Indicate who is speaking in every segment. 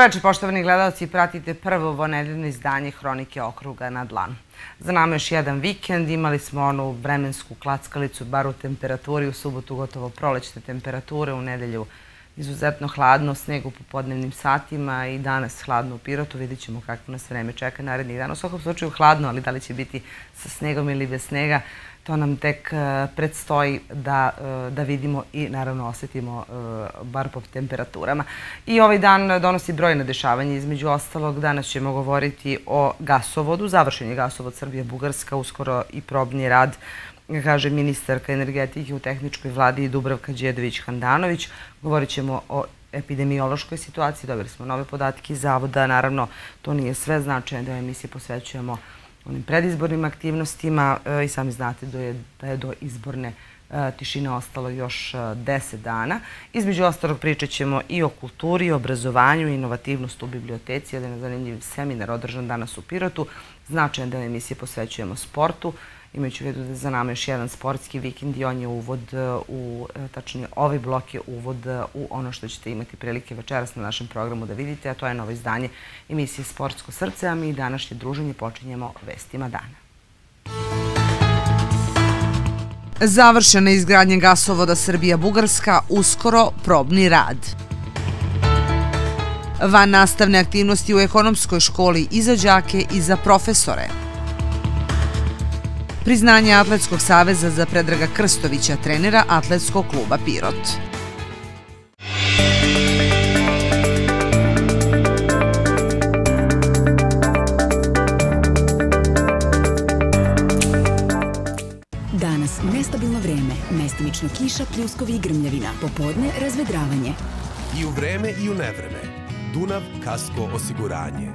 Speaker 1: Dobroveče, poštovani gledalci, pratite prvo vonedeljno izdanje Hronike okruga na dlanu. Za nama još jedan vikend, imali smo onu vremensku klackalicu, bar u temperaturi, u subotu gotovo prolećne temperature, u nedelju izuzetno hladno, sneg u popodnevnim satima i danas hladno u Pirotu. Vidit ćemo kako nas vreme čeka narednih dana. U svakom slučaju hladno, ali da li će biti sa snegom ili bez snega, to nam tek e, predstoji da, e, da vidimo i naravno osetimo e, bar po temperaturama. I ovaj dan donosi brojne dešavanje. Između ostalog, danas ćemo govoriti o gasovodu. Završen je gasovod Srbije-Bugarska, uskoro i probni rad kaže ministarka energetike u tehničkoj vladi Dubravka Đedović-Handanović. Govorit ćemo o epidemiološkoj situaciji. Dobili smo nove podatke iz Zavoda. Naravno, to nije sve značajno da emisije posvećujemo onim predizbornim aktivnostima e, i sami znate da je, da do izborne e, tišine ostalo još e, deset dana. Između ostalog pričat ćemo i o kulturi, obrazovanju inovativnost u biblioteci. Jedan zanimljiv seminar održan danas u Pirotu. Značajan deo emisije posvećujemo sportu imajući u vidu da je za nama još jedan sportski vikend i on je uvod e, u, e, tačnije ovaj blok je uvod e, u ono što ćete imati prilike večeras na našem programu da vidite, a to je novo izdanje emisije Sportsko srce, a mi današnje druženje počinjemo vestima dana. Završena izgradnje gasovoda Srbija-Bugarska, uskoro probni rad. Van nastavne aktivnosti u ekonomskoj školi i za đake i za profesore – Priznanje Atletskog saveza za Predraga Krstovića, trenera Atletskog kluba Pirot.
Speaker 2: Danas nestabilno vreme, mestimično kiša, pljuskovi i grmljavina, popodne razvedravanje.
Speaker 3: I u vreme i u nevreme. Dunav Kasko osiguranje.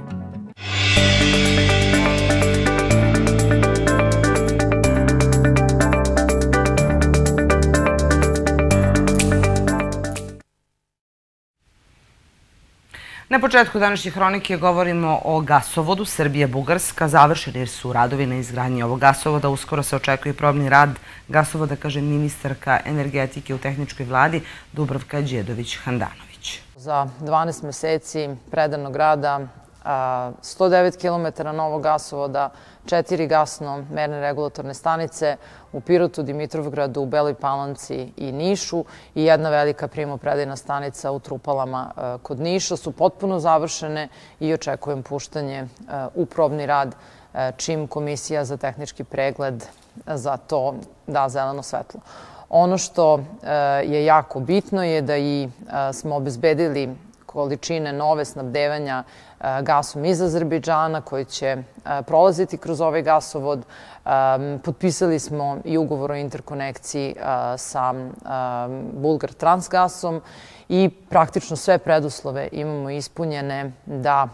Speaker 1: Na početku današnje hronike govorimo o gasovodu Srbije-Bugarska. Završeni su radovi na izgradnji ovog gasovoda. Uskoro se očekuje probni rad gasovoda, kaže ministarka energetike u tehničkoj vladi Dubravka Đedović-Handanović.
Speaker 4: Za 12 meseci predanog rada 109 km novog gasovoda, četiri gasno merne regulatorne stanice u Pirotu, Dimitrovgradu, u Beloj Palanci i Nišu i jedna velika primopredajna stanica u Trupalama e, kod Niša su potpuno završene i očekujem puštanje e, u probni rad e, čim Komisija za tehnički pregled za to da zeleno svetlo. Ono što je jako bitno je da i smo obezbedili količine nove snabdevanja e, gasom iz Azerbejdžana koji će e, prolaziti kroz ovaj gasovod. E, potpisali smo i ugovor o interkonekciji sa Bulgar Transgasom i praktično sve preduslove imamo ispunjene da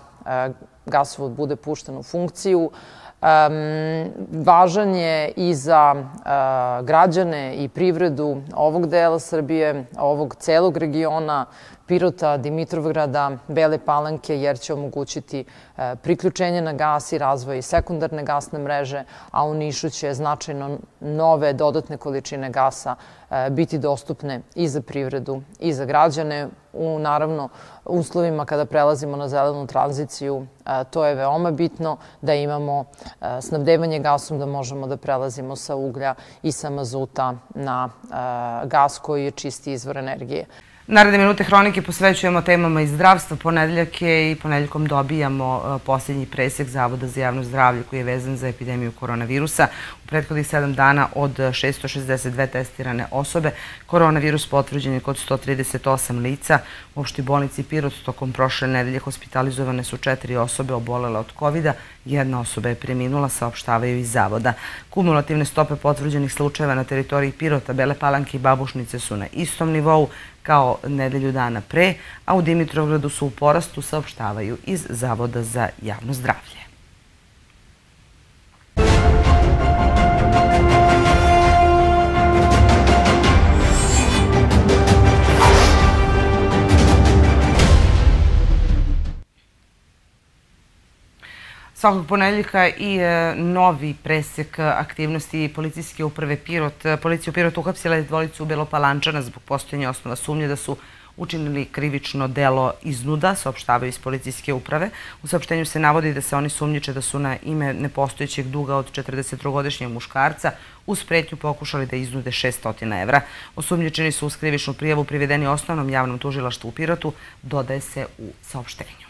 Speaker 4: gasovod bude pušten u funkciju. važan je i za građane i privredu ovog dela Srbije, ovog celog regiona, Pirota, Dimitrovgrada, Bele Palanke, jer će omogućiti e, priključenje na gas i razvoj sekundarne gasne mreže, a u Nišu će značajno nove dodatne količine gasa e, biti dostupne i za privredu i za građane. U, naravno, uslovima kada prelazimo na zelenu tranziciju, e, to je veoma bitno da imamo snabdevanje gasom, da možemo da prelazimo sa uglja i sa mazuta na gas koji je čisti izvor energije.
Speaker 1: Naredne minute hronike posvećujemo temama iz zdravstva. Ponedeljak je i ponedeljkom dobijamo e, posljednji presek Zavoda za javno zdravlje koji je vezan za epidemiju koronavirusa. U prethodnih sedam dana od 662 testirane osobe koronavirus potvrđen je kod 138 lica. U opštoj bolnici Pirot tokom prošle nedelje hospitalizovane su četiri osobe obolele od covid -a. Jedna osoba je preminula, saopštavaju iz Zavoda. Kumulativne stope potvrđenih slučajeva na teritoriji Pirota, Bele Palanke i Babušnice su na istom nivou kao nedelju dana pre, a u Dimitrovgradu su u porastu, saopštavaju iz Zavoda za javno zdravlje. Svakog ponedeljka i e, novi presek aktivnosti policijske uprave Pirot. Policija u Pirotu uhapsila je dvolicu Belopalančana zbog postojanja osnova sumnje da su učinili krivično delo iznuda, saopštavaju iz policijske uprave. U saopštenju se navodi da se oni sumnjiče da su na ime nepostojećeg duga od 43-godišnjeg muškarca uz pretnju pokušali da iznude 600 evra. Osumnjičeni su uz krivičnu prijavu privedeni osnovnom javnom tužilaštvu u Pirotu, dodaje se u saopštenju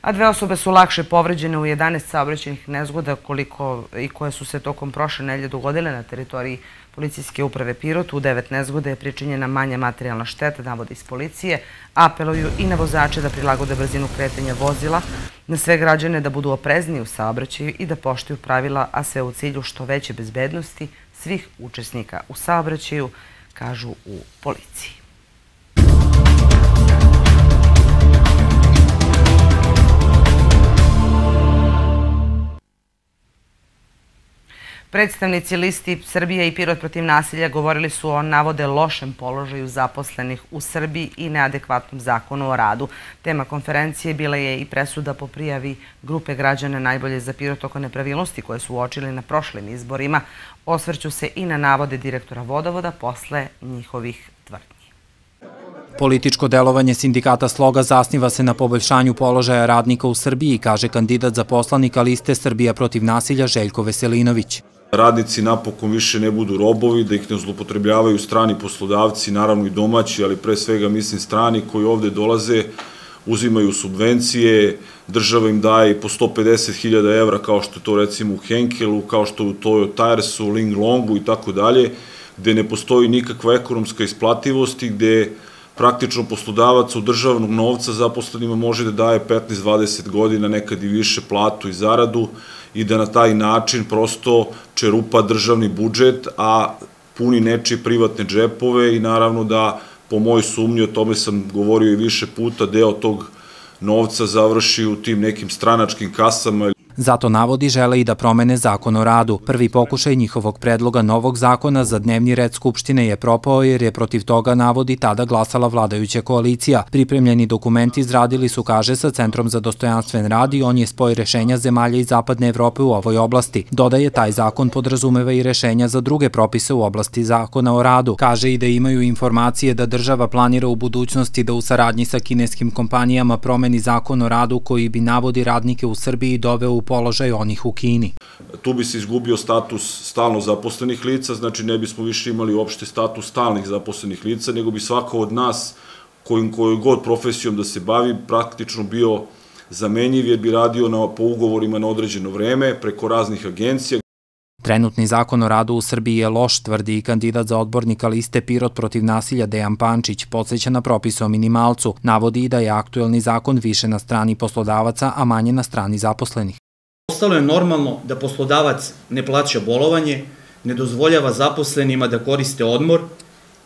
Speaker 1: a dve osobe su lakše povređene u 11 saobraćenih nezgoda koliko i koje su se tokom prošle nelje dogodile na teritoriji policijske uprave Pirot. U devet nezgoda je pričinjena manja materijalna šteta, navode iz policije. Apeluju i na vozače da prilagode brzinu kretanja vozila, na sve građane da budu oprezni u saobraćaju i da poštuju pravila, a sve u cilju što veće bezbednosti svih učesnika u saobraćaju, kažu u policiji. Predstavnici listi Srbija i Pirot protiv nasilja govorili su o navode lošem položaju zaposlenih u Srbiji i neadekvatnom zakonu o radu. Tema konferencije bila je i presuda po prijavi grupe građana najbolje za Pirot oko nepravilnosti koje su uočili na prošlim izborima. Osvrću se i na navode direktora vodovoda posle njihovih tvrdnji.
Speaker 5: Političko delovanje sindikata Sloga zasniva se na poboljšanju položaja radnika u Srbiji, kaže kandidat za poslanika liste Srbija protiv nasilja Željko Veselinović
Speaker 6: radnici napokon više ne budu robovi, da ih ne zlopotrebljavaju strani poslodavci, naravno i domaći, ali pre svega mislim strani koji ovde dolaze, uzimaju subvencije, država im daje po 150.000 evra kao što je to recimo u Henkelu, kao što je u Toyo Tiresu, Ling Longu i tako dalje, gde ne postoji nikakva ekonomska isplativost i gde praktično poslodavac u državnog novca zaposlenima može da daje 15-20 godina, nekad i više platu i zaradu, i da na taj način prosto čerupa državni budžet, a puni nečije privatne džepove i naravno da po moj sumnji, o tome sam govorio i više puta, deo tog novca završi u tim nekim stranačkim kasama
Speaker 5: Zato navodi žele i da promene zakon o radu. Prvi pokušaj njihovog predloga novog zakona za dnevni red Skupštine je propao jer je protiv toga navodi tada glasala vladajuća koalicija. Pripremljeni dokumenti izradili su, kaže, sa Centrom za dostojanstven rad i on je spoj rešenja zemalja iz Zapadne Evrope u ovoj oblasti. Dodaje, taj zakon podrazumeva i rešenja za druge propise u oblasti zakona o radu. Kaže i da imaju informacije da država planira u budućnosti da u saradnji sa kineskim kompanijama promeni zakon o radu koji bi navodi radnike u Srbiji doveo u položaj onih u Kini.
Speaker 6: Tu bi se izgubio status stalno zaposlenih lica, znači ne bismo više imali uopšte status stalnih zaposlenih lica, nego bi svako od nas kojim kojoj god profesijom da se bavi praktično bio zamenjiv jer bi radio na, po ugovorima na određeno vreme preko raznih agencija.
Speaker 5: Trenutni zakon o radu u Srbiji je loš, tvrdi i kandidat za odbornika liste Pirot protiv nasilja Dejan Pančić, podsjeća na propise o minimalcu, navodi i da je aktuelni zakon više na strani poslodavaca, a manje na strani zaposlenih.
Speaker 7: Ostalo je normalno da poslodavac ne plaća bolovanje, ne dozvoljava zaposlenima da koriste odmor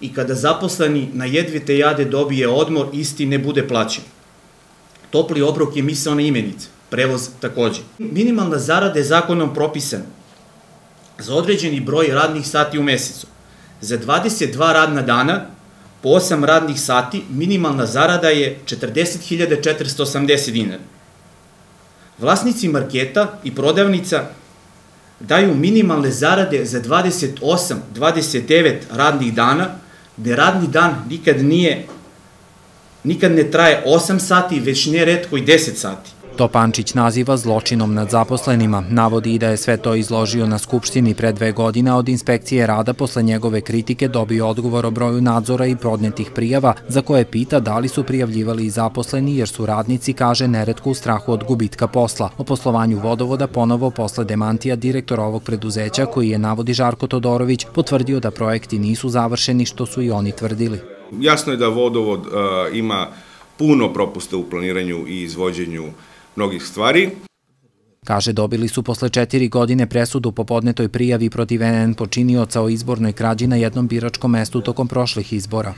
Speaker 7: i kada zaposleni na jedvite jade dobije odmor, isti ne bude plaćen. Topli obrok je misalna imenica, prevoz takođe. Minimalna zarada je zakonom propisana za određeni broj radnih sati u mesecu. Za 22 radna dana, po 8 radnih sati, minimalna zarada je 40.480 dinara. Vlasnici marketa i prodavnica daju minimalne zarade za 28-29 radnih dana, gde radni dan nikad nije, nikad ne traje 8 sati, već ne redko i 10 sati.
Speaker 5: To Pančić naziva zločinom nad zaposlenima. Navodi i da je sve to izložio na Skupštini pre dve godine, od inspekcije rada posle njegove kritike dobio odgovor o broju nadzora i podnetih prijava, za koje pita da li su prijavljivali i zaposleni, jer su radnici, kaže, neretko u strahu od gubitka posla. O poslovanju vodovoda ponovo posle demantija direktor ovog preduzeća, koji je, navodi Žarko Todorović, potvrdio da projekti nisu završeni, što su i oni tvrdili.
Speaker 8: Jasno je da vodovod uh, ima puno propusta u planiranju i izvođenju mnogih stvari.
Speaker 5: Kaže, dobili su posle četiri godine presudu po podnetoj prijavi protiv NN počinioca o izbornoj krađi na jednom biračkom mestu tokom prošlih izbora.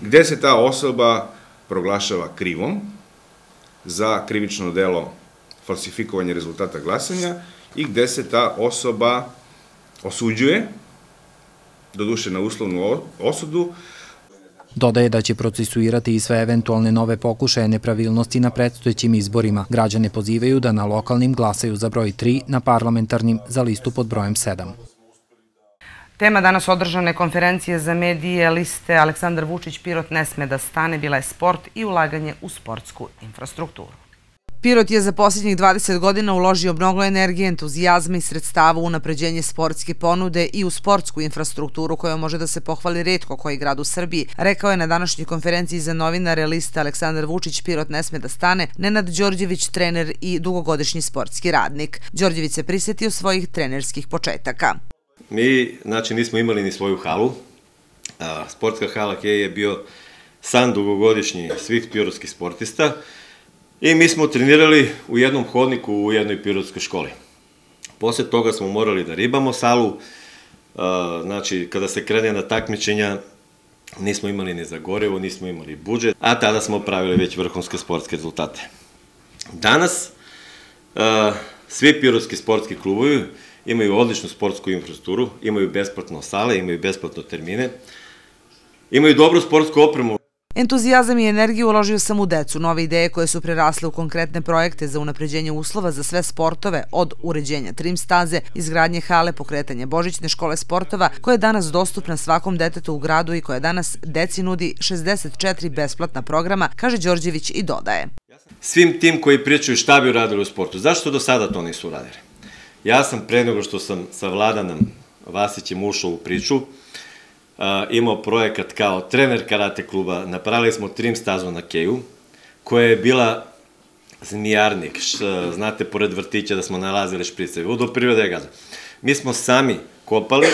Speaker 8: Gde se ta osoba proglašava krivom za krivično delo falsifikovanje rezultata glasanja i gde se ta osoba osuđuje, doduše na uslovnu osudu,
Speaker 5: Dodaje da će procesuirati i sve eventualne nove pokušaje nepravilnosti na predstojećim izborima. Građane pozivaju da na lokalnim glasaju za broj 3, na parlamentarnim za listu pod brojem 7.
Speaker 9: Tema danas održane konferencije za medije liste Aleksandar Vučić Pirot ne sme da stane bila je sport i ulaganje u sportsku infrastrukturu. Pirot je za posljednjih 20 godina uložio mnogo energije, entuzijazma i sredstava u napređenje sportske ponude i u sportsku infrastrukturu koja može da se pohvali redko koji grad u Srbiji, rekao je na današnjoj konferenciji za novinare liste Aleksandar Vučić Pirot ne sme da stane, Nenad Đorđević, trener i dugogodišnji sportski radnik. Đorđević se prisetio svojih trenerskih početaka.
Speaker 10: Mi, znači, nismo imali ni svoju halu. Sportska hala Kej je bio san dugogodišnji svih pirotskih sportista i mi smo trenirali u jednom hodniku u jednoj pirotskoj školi. Posle toga smo morali da ribamo salu, znači, kada se krene na takmičenja, nismo imali ni za gorevo, nismo imali budžet, a tada smo pravili već vrhunske sportske rezultate. Danas, svi pirotski sportski klubovi imaju odličnu sportsku infrastrukturu, imaju besplatno sale, imaju besplatno termine, imaju dobru sportsku opremu.
Speaker 9: Entuzijazam i energiju uložio sam u decu, nove ideje koje su prerasle u konkretne projekte za unapređenje uslova za sve sportove, od uređenja trim staze, izgradnje hale, pokretanje Božićne škole sportova, koja je danas dostupna svakom detetu u gradu i koja danas deci nudi 64 besplatna programa, kaže Đorđević i dodaje.
Speaker 10: Svim tim koji pričaju šta bi uradili u sportu, zašto do sada to nisu uradili? Ja sam pre nego što sam sa Vladanom Vasićem ušao u priču, imao projekat kao trener karate kluba, napravili smo trim stazu na Keju, koja je bila zmijarnik, znate, pored vrtića da smo nalazili šprice, prirode je gaza. Mi smo sami kopali,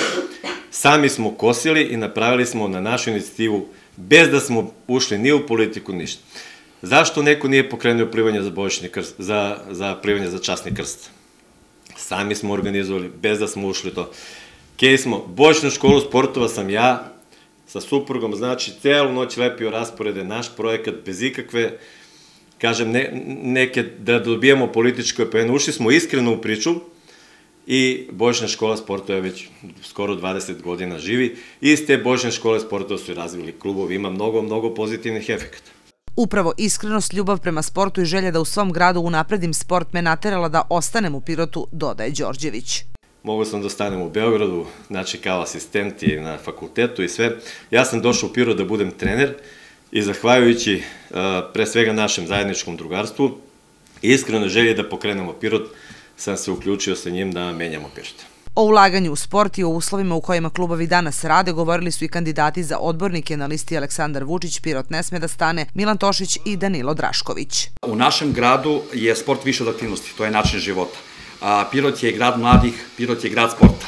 Speaker 10: sami smo kosili i napravili smo na našu inicijativu, bez da smo ušli ni u politiku, ništa. Zašto neko nije pokrenuo plivanje za bojični krst, za, za plivanje za časni krst? Sami smo organizovali, bez da smo ušli to. Kej smo, bojičnu školu sportova sam ja, sa suprugom, znači, celu noć lepio rasporede, naš projekat, bez ikakve, kažem, ne, neke, da dobijemo političko pojene. Ušli smo iskreno u priču i Božična škola sportova je već skoro 20 godina živi iz te Božične škole sportova su i razvili klubovi, ima mnogo, mnogo pozitivnih efekta.
Speaker 9: Upravo iskrenost, ljubav prema sportu i želja da u svom gradu unapredim sport me naterala da ostanem u Pirotu, dodaje Đorđević.
Speaker 10: Mogu sam da ostanem u Beogradu, znači kao asistent i na fakultetu i sve. Ja sam došao u Pirot da budem trener i zahvaljujući uh, pre svega našem zajedničkom drugarstvu i iskreno želje da pokrenemo Pirot, sam se uključio sa njim da menjamo Pirot.
Speaker 9: O ulaganju u sport i o uslovima u kojima klubovi danas rade govorili su i kandidati za odbornike na listi Aleksandar Vučić, Pirot ne sme da stane, Milan Tošić i Danilo Drašković.
Speaker 11: U našem gradu je sport više od aktivnosti, to je način života. Pirot je grad mladih, Pirot je grad sporta.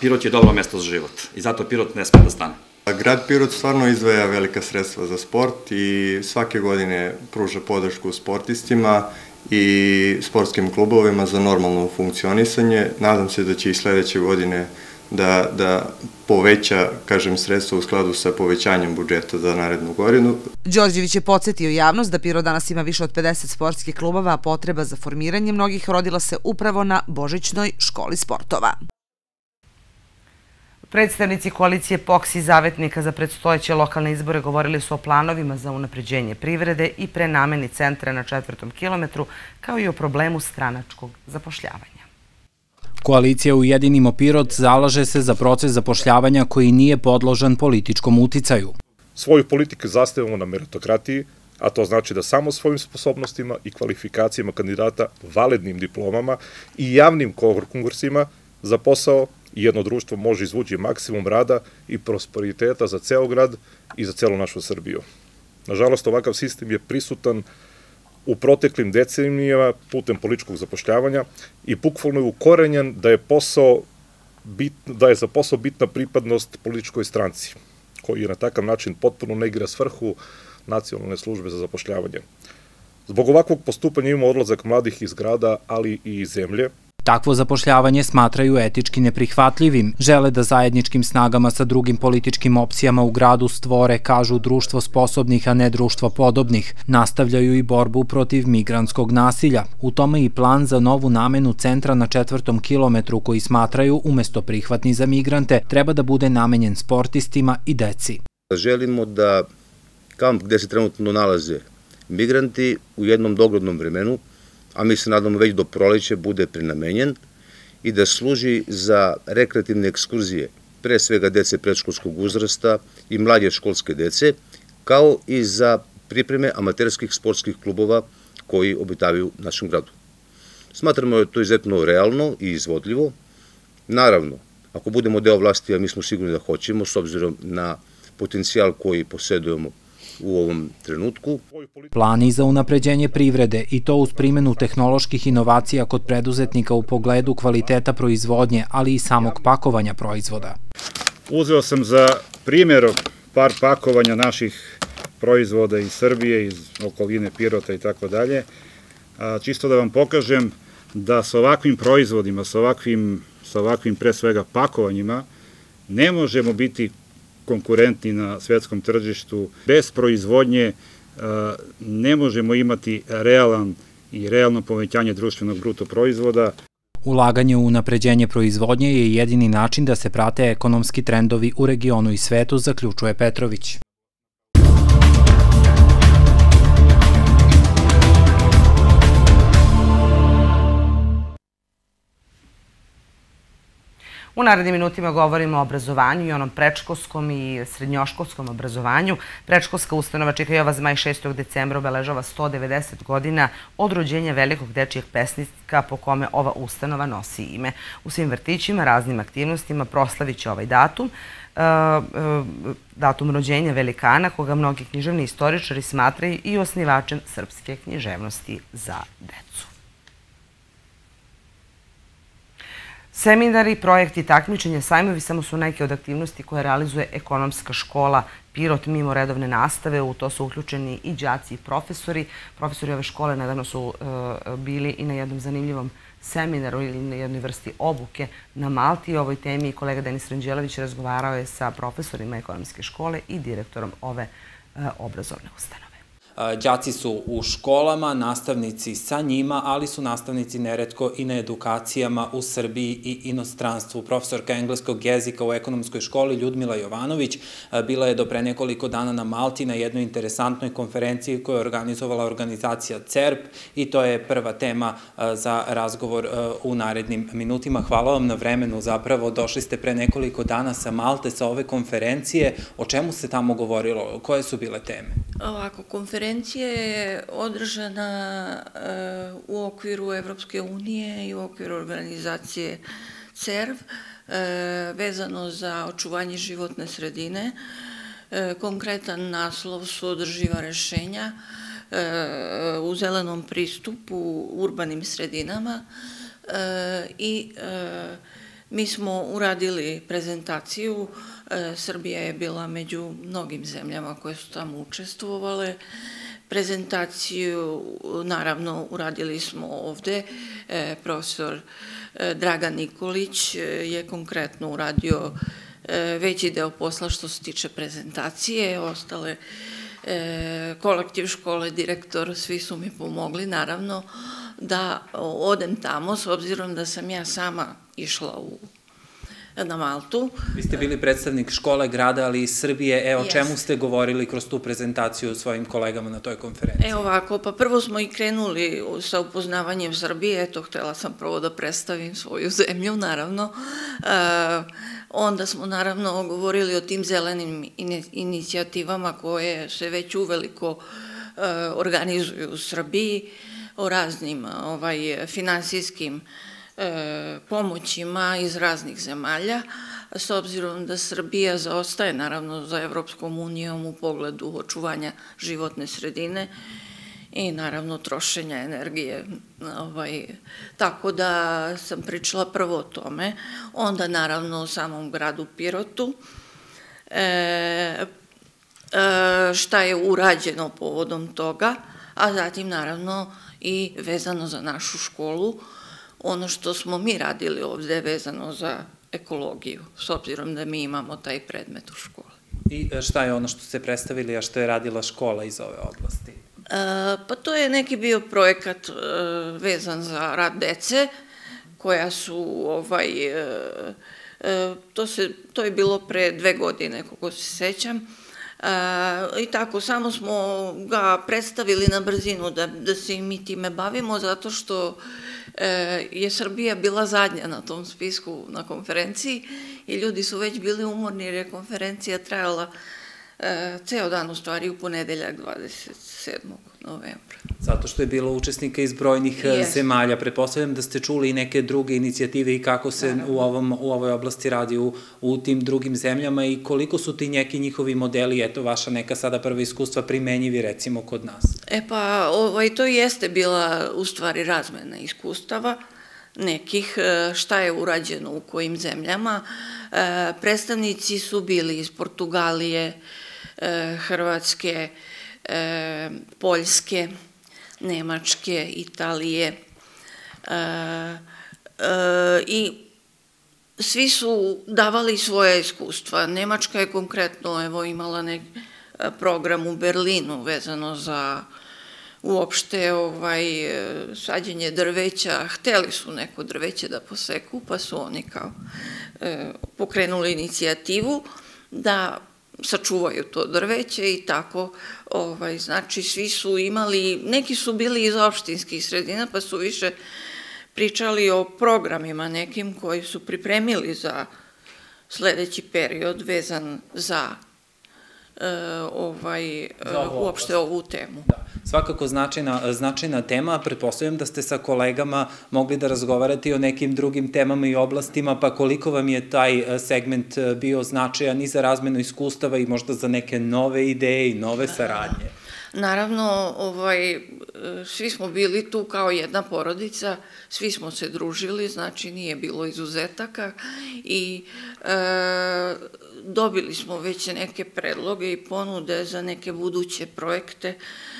Speaker 11: Pirot je dobro mesto za život i zato Pirot ne sme da stane.
Speaker 12: Grad Pirot stvarno izdvaja velika sredstva za sport i svake godine pruža podršku sportistima i sportskim klubovima za normalno funkcionisanje. Nadam se da će i sledeće godine da, da poveća, kažem, sredstva u skladu sa povećanjem budžeta za narednu godinu.
Speaker 9: Đorđević je podsjetio javnost da Piro danas ima više od 50 sportskih klubova, a potreba za formiranje mnogih rodila se upravo na Božićnoj školi sportova. Predstavnici koalicije POKS i zavetnika za predstojeće lokalne izbore govorili su o planovima za unapređenje privrede i prenameni centra na četvrtom kilometru, kao i o problemu stranačkog zapošljavanja.
Speaker 5: Koalicija Ujedinimo Pirot zalaže se za proces zapošljavanja koji nije podložan političkom uticaju.
Speaker 13: Svoju politiku zastavimo na meritokratiji, a to znači da samo svojim sposobnostima i kvalifikacijama kandidata, validnim diplomama i javnim konkursima za posao jedno društvo može izvući maksimum rada i prosperiteta za ceo grad i za celu našu Srbiju. Nažalost, ovakav sistem je prisutan u proteklim decenijama putem političkog zapošljavanja i bukvalno je ukorenjen da je posao bit, da je za posao bitna pripadnost političkoj stranci, koji je na takav način potpuno negira svrhu nacionalne službe za zapošljavanje. Zbog ovakvog postupanja imamo odlazak mladih iz grada, ali i iz zemlje,
Speaker 5: Takvo zapošljavanje smatraju etički neprihvatljivim. Žele da zajedničkim snagama sa drugim političkim opcijama u gradu stvore, kažu, društvo sposobnih, a ne društvo podobnih. Nastavljaju i borbu protiv migranskog nasilja. U tome i plan za novu namenu centra na četvrtom kilometru koji smatraju, umesto prihvatni za migrante, treba da bude namenjen sportistima i deci.
Speaker 14: Želimo da kamp gde se trenutno nalaze migranti u jednom doglednom vremenu a mi se nadamo već do proleća bude prenamenjen i da služi za rekreativne ekskurzije, pre svega dece predškolskog uzrasta i mlađe školske dece, kao i za pripreme amaterskih sportskih klubova koji obitavaju našem gradu. Smatramo da je to izuzetno realno i izvodljivo. Naravno, ako budemo deo vlasti, a mi smo sigurni da hoćemo, s obzirom na potencijal koji posedujemo u ovom trenutku.
Speaker 5: Plan i za unapređenje privrede i to uz primenu tehnoloških inovacija kod preduzetnika u pogledu kvaliteta proizvodnje, ali i samog pakovanja proizvoda.
Speaker 15: Uzeo sam za primjer par pakovanja naših proizvoda iz Srbije, iz okoline Pirota i tako dalje, čisto da vam pokažem da sa ovakvim proizvodima, sa ovakvim, sa ovakvim pre svega pakovanjima, ne možemo biti konkurentni na svetskom tržištu. Bez proizvodnje ne možemo imati realan i realno povećanje društvenog bruto proizvoda.
Speaker 5: Ulaganje u napređenje proizvodnje je jedini način da se prate ekonomski trendovi u regionu i svetu, zaključuje Petrović.
Speaker 1: U narednim minutima govorimo o obrazovanju i onom prečkolskom i srednjoškolskom obrazovanju. Prečkolska ustanova Čikajova Zmaj 6. decembra obeležava 190 godina od rođenja velikog dečijeg pesnika po kome ova ustanova nosi ime. U svim vrtićima, raznim aktivnostima proslavit će ovaj datum e, e, datum rođenja velikana, koga mnogi književni istoričari smatraju i osnivačem srpske književnosti za decu. Seminari, projekti, takmičenje, sajmovi samo su neke od aktivnosti koje realizuje ekonomska škola Pirot mimo redovne nastave. U to su uključeni i đaci i profesori. Profesori ove škole nedavno su e, bili i na jednom zanimljivom seminaru ili na jednoj vrsti obuke na Malti. O ovoj temi kolega Denis Ranđelović razgovarao je sa profesorima ekonomske škole i direktorom ove e, obrazovne ustanove.
Speaker 5: Đaci su u školama, nastavnici sa njima, ali su nastavnici neretko i na edukacijama u Srbiji i inostranstvu. Profesorka engleskog jezika u ekonomskoj školi Ljudmila Jovanović bila je do pre nekoliko dana na Malti na jednoj interesantnoj konferenciji koju je organizovala organizacija CERP i to je prva tema za razgovor u narednim minutima. Hvala vam na vremenu, zapravo došli ste pre nekoliko dana sa Malte sa ove konferencije. O čemu se tamo govorilo? Koje su bile teme?
Speaker 16: Ovako, konferencija je održana e, u okviru Evropske unije i u okviru organizacije CERV e, vezano za očuvanje životne sredine. E, konkretan naslov su održiva rešenja u zelenom pristupu u urbanim sredinama i mi smo uradili prezentaciju Srbija je bila među mnogim zemljama koje su tamo učestvovale Prezentaciju, naravno, uradili smo ovde. E, profesor e, Dragan Nikolić e, je konkretno uradio veći deo posla što se tiče prezentacije, ostale kolektiv škole, direktor, svi su mi pomogli, naravno, da odem tamo, s obzirom da sam ja sama išla u na Maltu.
Speaker 5: Vi ste bili predstavnik škole grada, ali i Srbije. E, o čemu ste govorili kroz tu prezentaciju svojim kolegama na toj konferenciji?
Speaker 16: E, ovako, pa prvo smo i krenuli sa upoznavanjem Srbije. Eto, htela sam prvo da predstavim svoju zemlju, naravno. E, onda smo, naravno, govorili o tim zelenim inicijativama koje se već uveliko e, organizuju u Srbiji, o raznim ovaj, finansijskim E, pomoćima iz raznih zemalja, s obzirom da Srbija zaostaje naravno za Evropskom unijom u pogledu očuvanja životne sredine i naravno trošenja energije. Ovaj, tako da sam pričala prvo o tome, onda naravno o samom gradu Pirotu, e, e, šta je urađeno povodom toga, a zatim naravno i vezano za našu školu, ono što smo mi radili ovde vezano za ekologiju, s obzirom da mi imamo taj predmet u školi.
Speaker 5: I e, šta je ono što ste predstavili, a što je radila škola iz ove oblasti?
Speaker 16: E, pa to je neki bio projekat e, vezan za rad dece, koja su, ovaj, to, se, to je bilo pre dve godine, kako se sećam, I tako, samo smo ga predstavili na brzinu da, da se i mi time bavimo, zato što je Srbija bila zadnja na tom spisku na konferenciji i ljudi su već bili umorni jer je konferencija trajala e, ceo dan u stvari u ponedeljak 27. novembra.
Speaker 5: Zato što je bilo učesnika iz brojnih yes. zemalja. Pretpostavljam da ste čuli i neke druge inicijative i kako se u, ovom, u ovoj oblasti radi u, u tim drugim zemljama i koliko su ti neki njihovi modeli, eto vaša neka sada prva iskustva primenjivi recimo kod nas?
Speaker 16: E pa, ovaj, to jeste bila u stvari razmena iskustava nekih, e, šta je urađeno u kojim zemljama. E, predstavnici su bili iz Portugalije, e, Hrvatske, Poljske, Nemačke, Italije i svi su davali svoje iskustva. Nemačka je konkretno evo, imala nek program u Berlinu vezano za uopšte ovaj, sađenje drveća, hteli su neko drveće da poseku, pa su oni kao e, pokrenuli inicijativu da sačuvaju to drveće i tako, ovaj, znači svi su imali, neki su bili iz opštinskih sredina, pa su više pričali o programima nekim koji su pripremili za sledeći period vezan za e, ovaj, e, uopšte ovu temu.
Speaker 5: Da. Svakako značajna, značajna tema, pretpostavljam da ste sa kolegama mogli da razgovarate i o nekim drugim temama i oblastima, pa koliko vam je taj e, segment e, bio značajan i za razmenu iskustava i možda za neke nove ideje i nove saradnje?
Speaker 16: Naravno, ovaj, svi smo bili tu kao jedna porodica, svi smo se družili, znači nije bilo izuzetaka i e, dobili smo već neke predloge i ponude za neke buduće projekte, e, e,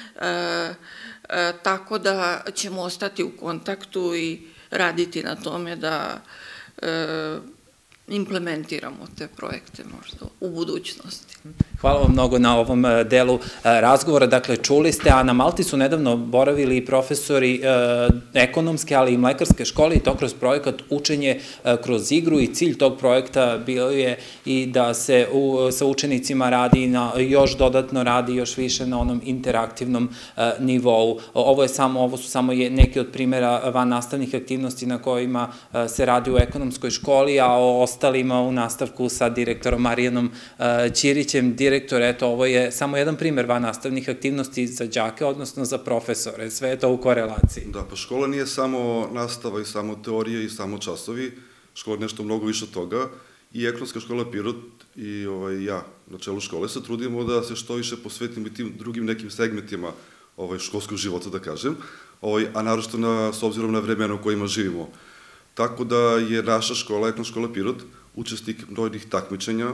Speaker 16: tako da ćemo ostati u kontaktu i raditi na tome da e, implementiramo te projekte možda u budućnosti.
Speaker 5: Hvala vam mnogo na ovom e, delu e, razgovora. Dakle, čuli ste, a na Malti su nedavno boravili i profesori e, ekonomske, ali i mlekarske škole i to kroz projekat Učenje kroz igru i cilj tog projekta bio je i da se sa učenicima radi na, još dodatno radi još više na onom interaktivnom nivou. Ovo, je samo, ovo su samo neki od primera van nastavnih aktivnosti na kojima se radi u ekonomskoj školi, a o ostalima u nastavku sa direktorom Marijanom Ćirićem, direktor, eto, ovo je samo jedan primer van nastavnih aktivnosti za đake, odnosno za profesore, sve je to u korelaciji.
Speaker 17: Da, pa škola nije samo nastava i samo teorije i samo časovi, škola je nešto mnogo više od toga i ekonomska škola Pirot i ovaj, ja na čelu škole se trudimo da se što više posvetimo i tim drugim nekim segmentima ovaj, školskog života, da kažem, ovaj, a naročito na, s obzirom na vremena u kojima živimo. Tako da je naša škola, ekonomska škola Pirot, učesnik mnojnih takmičenja,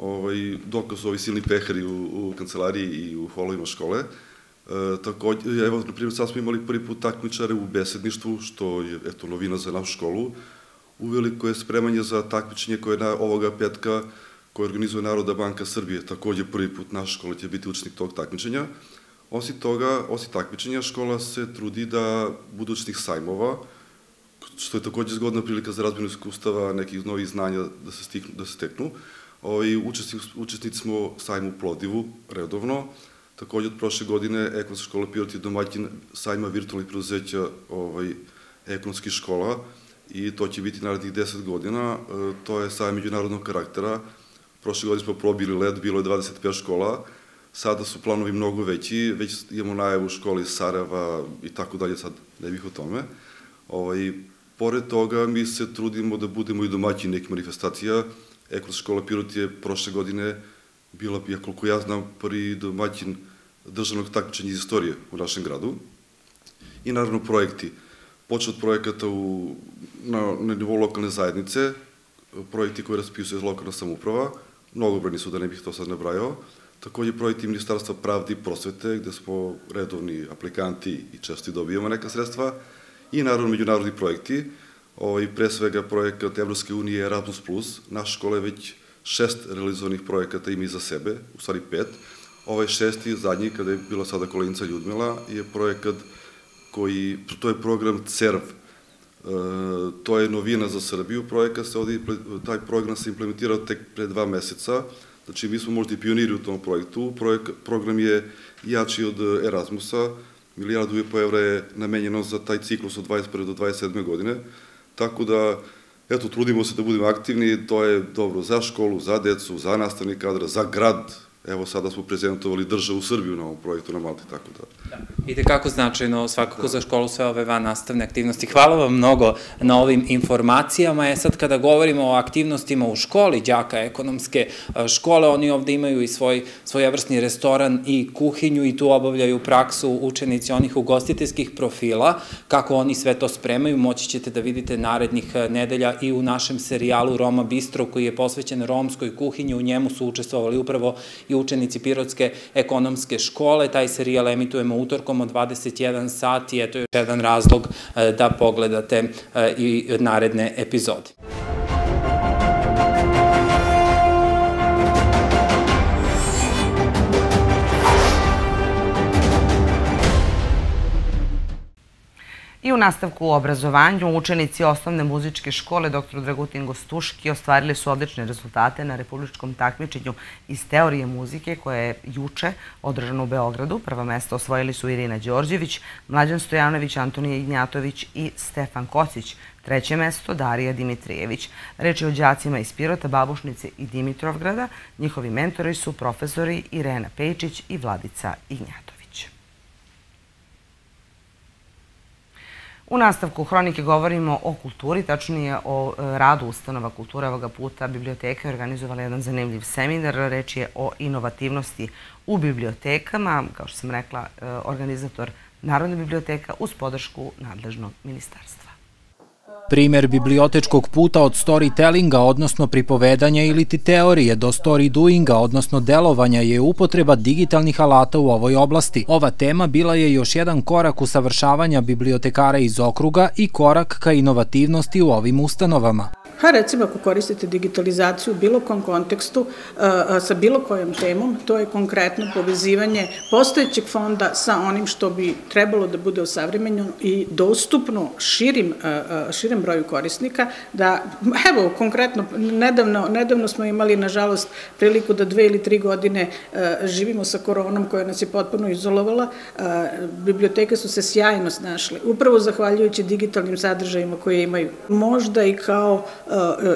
Speaker 17: ovaj, dokaz ovi silni pehari u, u kancelariji i u holovima škole. E, takođe, evo, na primjer, sad smo imali prvi put takmičare u besedništvu, što je, eto, novina za našu školu. Uveliko je spremanje za takmičenje koje je na ovoga petka koje organizuje Naroda banka Srbije, takođe prvi put naša škola će biti učnik tog takmičenja. Osim toga, osim takmičenja, škola se trudi da bude učnik sajmova, što je takođe zgodna prilika za razmjenu iskustava, nekih novih znanja da se, stiknu, da se steknu. Ovaj, učesnici, učesnici smo sajmu u Plodivu, redovno. Takođe od prošle godine Ekonomska škola Pirot je domaćin sajma virtualnih preduzeća ovaj, ekonomskih škola i to će biti narednih 10 godina. E, to je sajma međunarodnog karaktera. Prošle godine smo probili led, bilo je 25 škola. Sada su planovi mnogo veći, već imamo najavu u školi Sarajeva i tako dalje, sad ne bih o tome. Ovaj, pored toga, mi se trudimo da budemo i domaćini nekih manifestacija, Ekonomska škola Pirot je prošle godine bila, ja koliko ja znam, prvi domaćin državnog takmičenja iz istorije u našem gradu. I naravno projekti. Počeo od projekata u, na, na nivou lokalne zajednice, projekti koje raspisuje lokalna samuprava, mnogobrojni su da ne bih to sad nabrajao, takođe projekti Ministarstva pravde i prosvete, gde smo redovni aplikanti i često dobijamo neka sredstva, i naravno međunarodni projekti, ovaj, pre svega projekat Evropske unije Erasmus+, naša škola je već šest realizovanih projekata ima iza sebe, u stvari pet. Ovaj šesti, zadnji, kada je bila sada koleginica Ljudmila, je projekat koji, to je program CERV, e, to je novina za Srbiju, projekat se ovde, taj program se implementirao tek pre dva meseca, znači mi smo možda i pioniri u tom projektu, Projek, program je jači od Erasmusa, milijardu i po evra je namenjeno za taj ciklus od 21. do 27. godine, tako da, eto, trudimo se da budemo aktivni, to je dobro za školu, za decu, za nastavni kadra, za grad, Evo sada smo prezentovali državu Srbiju na ovom projektu na Malti, tako da.
Speaker 5: da. Ide kako značajno, svakako da. za školu sve ove van nastavne aktivnosti. Hvala vam mnogo na ovim informacijama. E sad kada govorimo o aktivnostima u školi đaka ekonomske škole, oni ovde imaju i svoj svojevrsni restoran i kuhinju i tu obavljaju praksu učenici onih ugostiteljskih profila. Kako oni sve to spremaju, moći ćete da vidite narednih nedelja i u našem serijalu Roma Bistro koji je posvećen romskoj kuhinji. U njemu su učestvovali upravo i učenici Pirotske ekonomske škole. Taj serijal emitujemo utorkom od 21 sati eto još jedan razlog e, da pogledate e, i naredne epizode.
Speaker 1: U nastavku u obrazovanju učenici osnovne muzičke škole dr. Dragutin Gostuški ostvarili su odlične rezultate na republičkom takmičenju iz teorije muzike koje je juče održano u Beogradu. Prva mesta osvojili su Irina Đorđević, Mlađan Stojanović, Antonija Ignjatović i Stefan Kocić. Treće mesto Darija Dimitrijević. Reč je o đacima iz Pirota, Babušnice i Dimitrovgrada. Njihovi mentori su profesori Irena Pejčić i Vladica Ignjatović. U nastavku hronike govorimo o kulturi, tačnije o e, radu ustanova kulture. Ovoga puta biblioteka je organizovala jedan zanimljiv seminar. Reč je o inovativnosti u bibliotekama. Kao što sam rekla, e, organizator Narodne biblioteka uz podršku nadležnog ministarstva.
Speaker 5: Primer bibliotečkog puta od storytellinga, odnosno pripovedanja ili ti teorije, do story doinga, odnosno delovanja je upotreba digitalnih alata u ovoj oblasti. Ova tema bila je još jedan korak usavršavanja bibliotekara iz okruga i korak ka inovativnosti u ovim ustanovama.
Speaker 18: Ha, recimo, ako koristite digitalizaciju u bilo kom kontekstu sa bilo kojom temom, to je konkretno povezivanje postojećeg fonda sa onim što bi trebalo da bude osavremenjeno i dostupno širim, širem broju korisnika, da, evo, konkretno, nedavno, nedavno smo imali, nažalost, priliku da dve ili tri godine živimo sa koronom koja nas je potpuno izolovala, biblioteke su se sjajno snašle, upravo zahvaljujući digitalnim sadržajima koje imaju. Možda i kao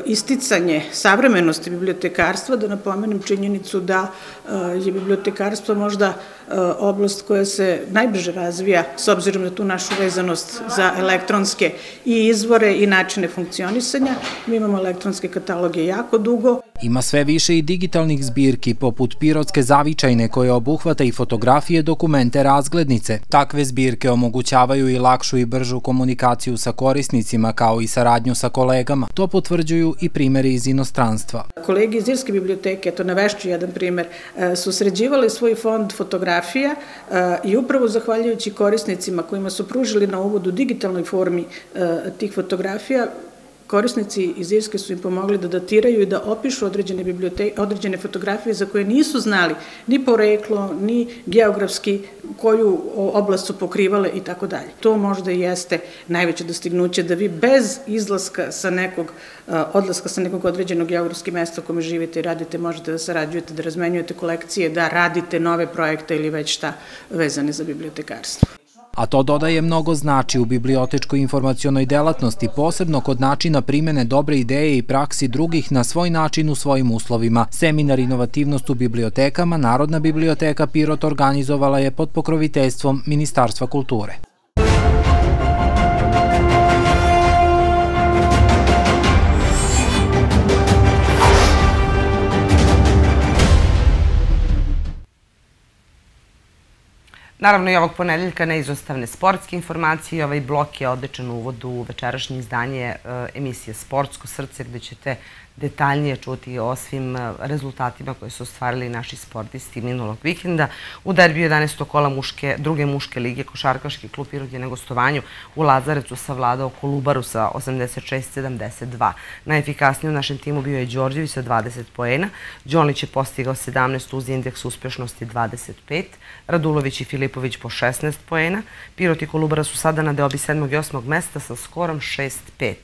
Speaker 18: isticanje savremenosti bibliotekarstva, da napomenem činjenicu da e, je bibliotekarstvo možda e, oblast koja se najbrže razvija s obzirom na tu našu vezanost za elektronske i izvore i načine funkcionisanja. Mi imamo elektronske kataloge jako dugo.
Speaker 5: Ima sve više i digitalnih zbirki, poput Pirotske zavičajne koje obuhvata i fotografije, dokumente, razglednice. Takve zbirke omogućavaju i lakšu i bržu komunikaciju sa korisnicima, kao i saradnju sa kolegama. To potvrđuju i primeri iz inostranstva.
Speaker 18: Kolegi iz Irske biblioteke, to navešću jedan primer, e, su sređivali svoj fond fotografija e, i upravo zahvaljujući korisnicima kojima su pružili na uvodu digitalnoj formi e, tih fotografija, korisnici iz Irske su im pomogli da datiraju i da opišu određene, određene fotografije za koje nisu znali ni poreklo, ni geografski koju oblast su pokrivale i tako dalje. To možda i jeste najveće dostignuće da vi bez izlaska sa nekog, odlaska sa nekog određenog geografskog mesta u kome živite i radite, možete da sarađujete, da razmenjujete kolekcije, da radite nove projekte ili već šta vezane za bibliotekarstvo
Speaker 5: a to dodaje mnogo znači u bibliotečkoj informacionoj delatnosti, posebno kod načina primene dobre ideje i praksi drugih na svoj način u svojim uslovima. Seminar Inovativnost u bibliotekama Narodna biblioteka Pirot organizovala je pod pokroviteljstvom Ministarstva kulture.
Speaker 1: Naravno i ovog ponedeljka neizostavne sportske informacije. Ovaj blok je odličan uvod u večerašnje izdanje e, emisije Sportsko srce gde ćete detaljnije čuti o svim e, rezultatima koje su ostvarili naši sportisti minulog vikenda. U derbiju 11. kola muške, druge muške lige Košarkaški klub Pirot je na gostovanju u Lazarecu savladao Kolubaru sa 86-72. Najefikasniji u našem timu bio je Đorđević sa 20 poena. Đonić je postigao 17 uz indeks uspešnosti 25. Radulović i Filipović po 16 poena. Pirot i Kolubara su sada na deobi 7. i 8. mesta sa skorom 6-5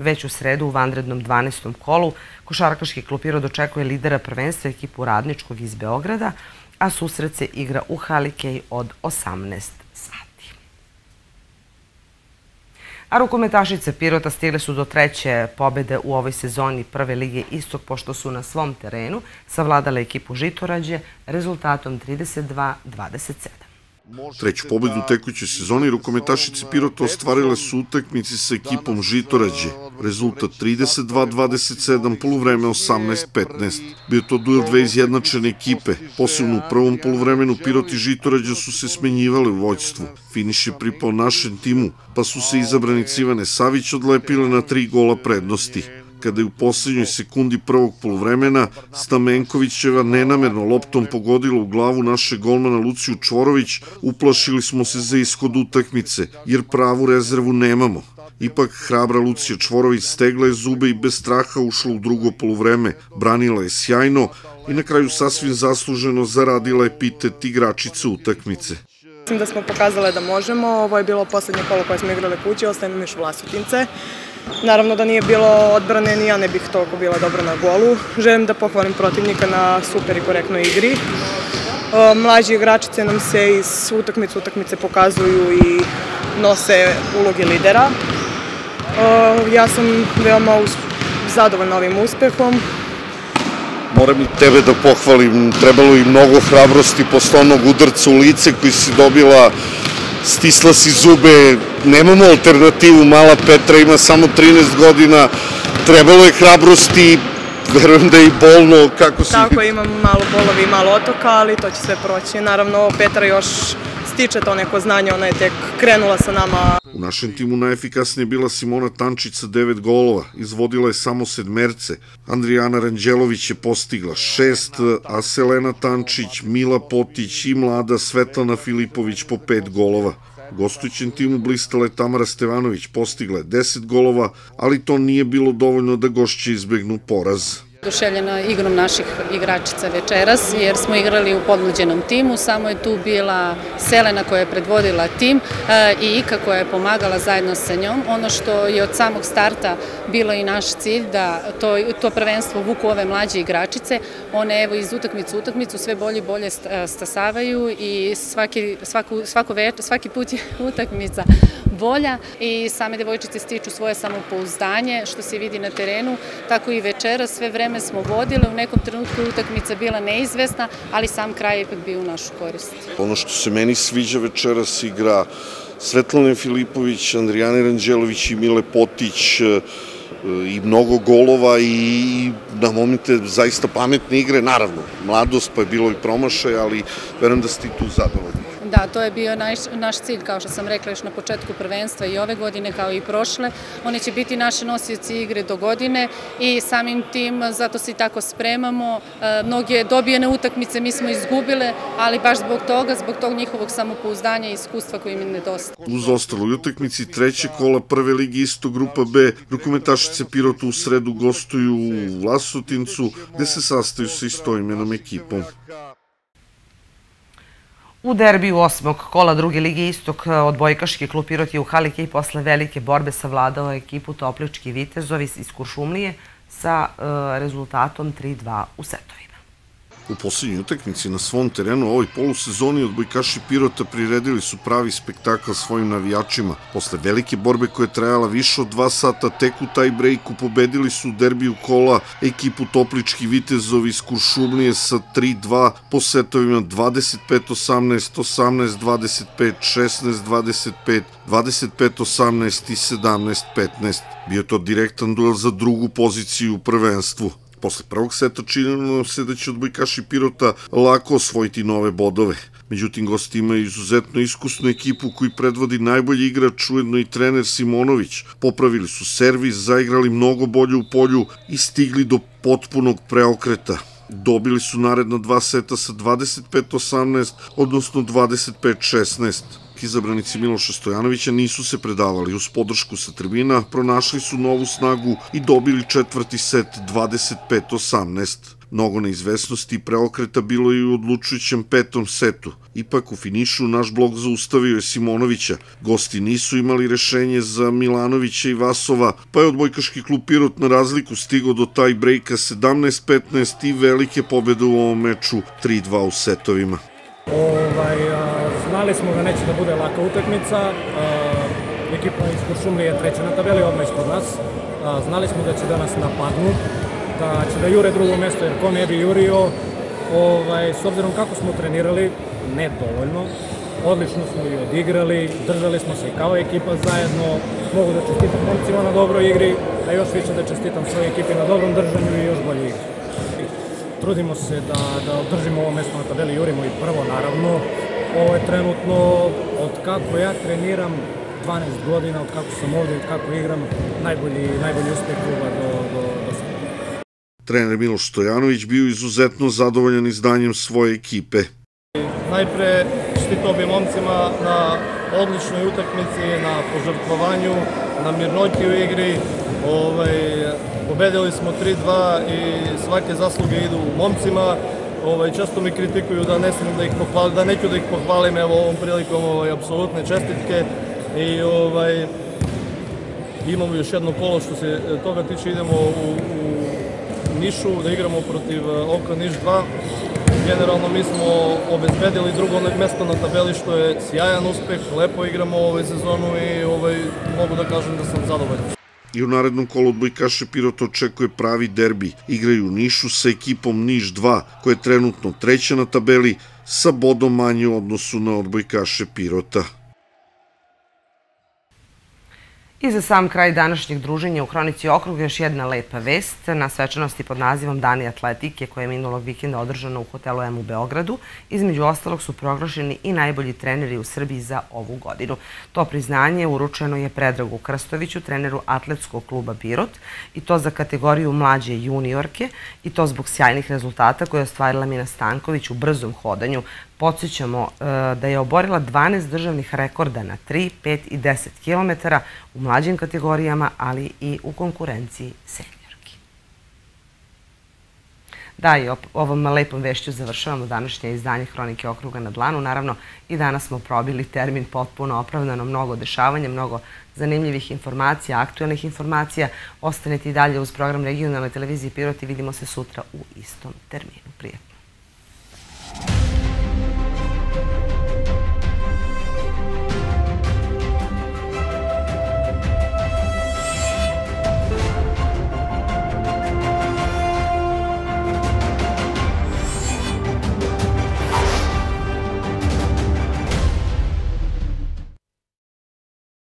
Speaker 1: Već u sredu u vanrednom 12. kolu košarkaški klub Pirot očekuje lidera prvenstva ekipu Radničkog iz Beograda, a susret se igra u Halikej od 18 sati. A rukometašice Pirota stigle su do treće pobede u ovoj sezoni Prve lige Istok, pošto su na svom terenu savladale ekipu Žitorađe rezultatom 32-27.
Speaker 19: Treću pobedu u tekućoj sezoni rukometašice Pirota ostvarile su utakmici sa ekipom Žitorađe. Rezultat 32-27, polovreme 18-15. Bio to duel dve izjednačene ekipe. Posebno u prvom polovremenu Pirot i Žitorađe su se smenjivale u vođstvu. Finiš je pripao našem timu, pa su se izabrani Civane Savić odlepile na tri gola prednosti kada je u poslednjoj sekundi prvog polovremena Stamenkovićeva nenamerno loptom pogodila u glavu naše golmana Luciju Čvorović, uplašili smo se za ishod utakmice, jer pravu rezervu nemamo. Ipak hrabra Lucija Čvorović stegla je zube i bez straha ušla u drugo polovreme, branila je sjajno i na kraju sasvim zasluženo zaradila epitet igračice utakmice.
Speaker 20: Mislim da smo pokazale da možemo, ovo je bilo poslednje kolo koje smo igrale kuće, ostaje nam još Vlasotince. Naravno da nije bilo odbrane, ni ja ne bih toliko bila dobra na golu. Želim da pohvalim protivnika na super i korektnoj igri. Mlađi igračice nam se iz utakmice utakmice pokazuju i nose ulogi lidera. Ja sam veoma zadovoljna ovim uspehom.
Speaker 19: Moram i tebe da pohvalim, trebalo i mnogo hrabrosti posle onog udarca u lice koji si dobila stisla si zube, nemamo alternativu, mala Petra ima samo 13 godina, trebalo je hrabrosti, verujem da je i bolno, kako si...
Speaker 20: Tako, imam malo bolovi i malo otoka, ali to će sve proći. Naravno, Petra još stiče to neko znanje, ona je tek krenula sa nama.
Speaker 19: U našem timu najefikasnije bila Simona Tančić sa devet golova, izvodila je samo sedmerce. Andrijana Ranđelović je postigla šest, a Selena Tančić, Mila Potić i mlada Svetlana Filipović po pet golova. Gostujućem timu blistala je Tamara Stevanović, postigla je 10 golova, ali to nije bilo dovoljno da gošće izbegnu poraz.
Speaker 21: Oduševljena igrom naših igračica večeras jer smo igrali u podmlađenom timu, samo je tu bila Selena koja je predvodila tim e, i Ika koja je pomagala zajedno sa njom. Ono što je od samog starta bilo i naš cilj da to, to prvenstvo vuku ove mlađe igračice, one evo iz utakmicu utakmicu sve bolje i bolje e, stasavaju i svaki, svaku, svako svaki put je utakmica bolja i same devojčice stiču svoje samopouzdanje što se vidi na terenu, tako i večera sve vreme smo vodile, u nekom trenutku utakmica bila neizvesna, ali sam kraj je ipak bio u našu korist.
Speaker 19: Ono što se meni sviđa večeras igra Svetlane Filipović, Andrijane Ranđelović i Mile Potić, e, i mnogo golova i na momente zaista pametne igre, naravno, mladost pa je bilo i promašaj, ali verujem da ste tu zadovoljni.
Speaker 21: Da, to je bio naš, naš cilj, kao što sam rekla još na početku prvenstva i ove godine kao i prošle. Oni će biti naše nosioci igre do godine i samim tim zato se i tako spremamo. E, mnoge dobijene utakmice mi smo izgubile, ali baš zbog toga, zbog tog njihovog samopouzdanja i iskustva koji im nedostaje.
Speaker 19: Uz ostaloj utakmici treće kola prve ligi isto grupa B, rukometašice Pirota u sredu gostuju u Vlasotincu, gde se sastaju sa istoimenom ekipom.
Speaker 1: U derbiju osmog kola druge lige Istok odbojkaški klub Pirot je u Halike i posle velike borbe savladao ekipu Toplički Vitezovi iz Kuršumlije sa e, rezultatom 3-2 u setovima.
Speaker 19: U poslednjoj utakmici na svom terenu ovoj polusezoni odbojkaši Pirota priredili su pravi spektakl svojim navijačima. Posle velike borbe koja je trajala više od dva sata, tek u taj brejku pobedili su u derbiju kola ekipu Toplički Vitezovi iz Kuršumlije sa 3-2 po setovima 25-18, 18-25, 16-25, 25-18 i 17-15. Bio to direktan duel za drugu poziciju u prvenstvu. Posle prvog seta činilo se da će odbojkaši Pirota lako osvojiti nove bodove. Međutim, gosti imaju izuzetno iskusnu ekipu koji predvodi najbolji igrač, ujedno i trener Simonović. Popravili su servis, zaigrali mnogo bolje u polju i stigli do potpunog preokreta. Dobili su naredna dva seta sa 25-18, odnosno 25-16 izabranici Miloša Stojanovića nisu se predavali. Uz podršku sa tribina pronašli su novu snagu i dobili četvrti set 25-18. Mnogo neizvesnosti i preokreta bilo je i u odlučujućem petom setu. Ipak u finišu naš blok zaustavio je Simonovića. Gosti nisu imali rešenje za Milanovića i Vasova, pa je odbojkaški klub Pirot na razliku stigo do taj brejka 17-15 i velike pobede u ovom meču 3-2 u setovima.
Speaker 22: Ovaj, znali smo da neće da bude laka utakmica, Ekipa iz Kuršumlije je treća na tabeli, odmah ispod nas. Znali smo da će da nas napadnu, da će da jure drugo mesto, jer ko ne bi jurio, ovaj, s obzirom kako smo trenirali, ne dovoljno, odlično smo i odigrali, držali smo se kao ekipa zajedno, mogu da čestitam momcima na dobroj igri, a još više da čestitam svoje ekipi na dobrom držanju i još bolje igri. Trudimo se da, da održimo ovo mesto na tabeli, jurimo i prvo naravno. Ovo je trenutno, od kako ja treniram, 12 godina, od kako sam ovde, od kako igram, najbolji, najbolji uspeh kluba do, do.
Speaker 19: Trener Miloš Stojanović bio izuzetno zadovoljan izdanjem svoje ekipe.
Speaker 23: Najpre čestitao bi momcima na odličnoj utakmici, na požrtvovanju, na mirnoći u igri. Ovaj, pobedili smo 3-2 i svake zasluge idu momcima. Ovaj, često mi kritikuju da ne smem da ih pohvalim, da neću da ih pohvalim, evo ovom prilikom ovaj, apsolutne čestitke i ovaj, imamo još jedno kolo što se toga tiče, idemo u Nišu da igramo protiv eh, Oka Niš 2. Generalno mi smo obezbedili drugo mesto na tabeli što je sjajan uspeh, lepo igramo ovaj sezonu i ovaj, mogu da kažem da sam zadovoljan.
Speaker 19: I u narednom kolu odbojkaše Pirot očekuje pravi derbi. Igraju Nišu sa ekipom Niš 2, koja je trenutno treća na tabeli, sa bodom manje u odnosu na odbojkaše Pirota.
Speaker 1: I za sam kraj današnjeg druženja u Hronici okruga još jedna lepa vest na svečanosti pod nazivom Dani atletike koja je minulog vikenda održana u hotelu M u Beogradu. Između ostalog su proglašeni i najbolji treneri u Srbiji za ovu godinu. To priznanje uručeno je Predragu Krstoviću, treneru atletskog kluba Pirot i to za kategoriju mlađe juniorke i to zbog sjajnih rezultata koje je ostvarila Mina Stanković u brzom hodanju Podsjećamo e, da je oborila 12 državnih rekorda na 3, 5 i 10 km u mlađim kategorijama, ali i u konkurenciji senjorki. Da, i ovom lepom vešću završavamo današnje izdanje Hronike okruga na dlanu. Naravno, i danas smo probili termin potpuno opravdano, mnogo dešavanja, mnogo zanimljivih informacija, aktualnih informacija. Ostanete i dalje uz program regionalne televizije Pirot i vidimo se sutra u istom terminu. Prijatno.